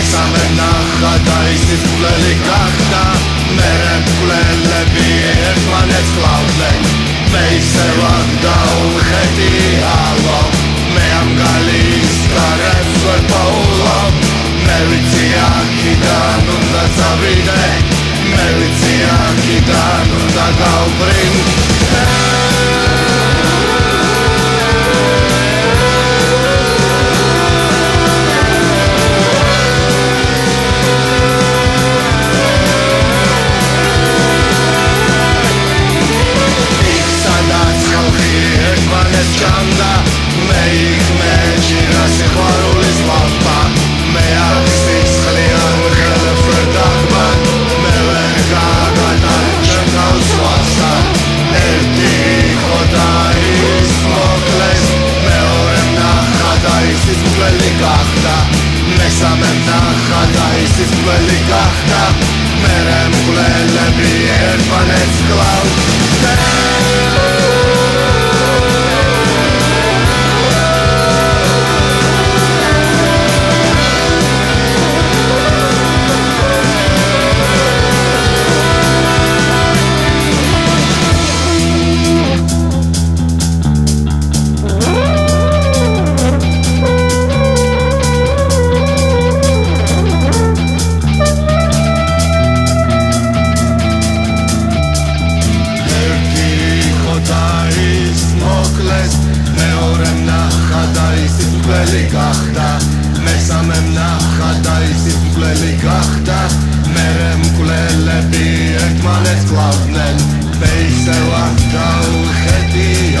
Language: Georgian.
მესამე ნახა და ისიც მკვლელი გახდა. მერე მკვლელები ერთმანეთს კლავდნენ მე ისე ვარ დაულხეტი ალო მე ამ გალის გარებს ვერ პაულობ მე ვიცი აქიდან უნდა წავიდე. მე ვიცი აქიდან უნდა გავბრე seisame tahada Eestist me likahtab meremugule läbi Elfanets klaud მკვლელი გახდა. მესამე ნახა და ისიც მკვლელი გახდა. მერე მკვლელები ერთმანეთს კლავდნენ ფეისელად და უხედია